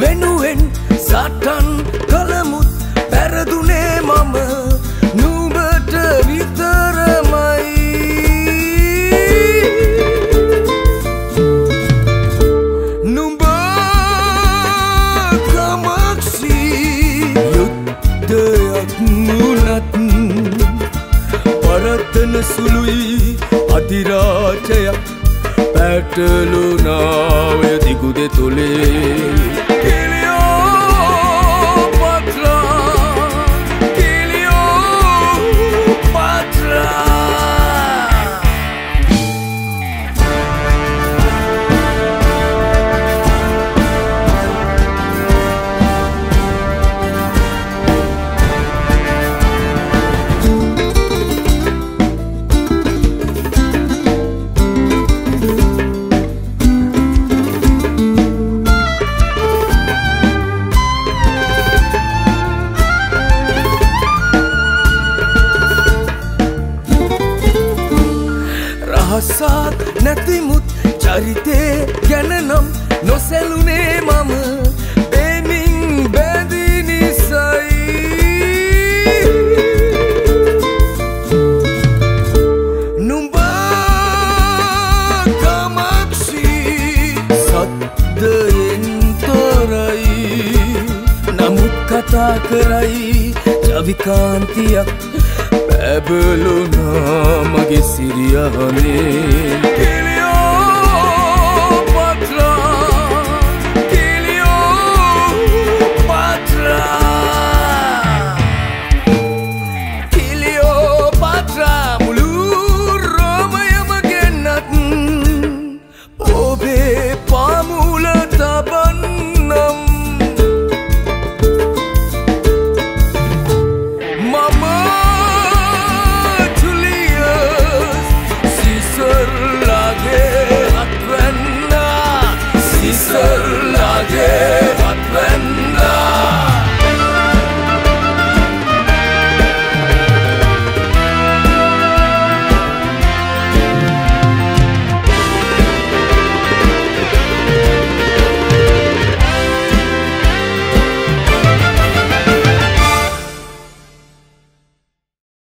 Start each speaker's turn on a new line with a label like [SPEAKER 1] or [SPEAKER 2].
[SPEAKER 1] වෙනුවෙන් සටන් කළමුත් පැරදුනේ මම නුඹට විතරමයි. නුඹ කමක්සි යුද්ධයක් මුණත් පරතන සුළුයි අධිරාජයක් පැටලුනාවය දිගුද තුළේ රහසාත් නැතිමුත් චරිතේ ගැනනම් නොසැලුනේ මම. බේමින් බැදි නිසයි. නුඹ කමක්ෂී සද්දයෙන් තොරයි. නමුත් කතා කරයි ජවිකාන්තියක් පැබලුනා මගේ සිරියහනේ seul.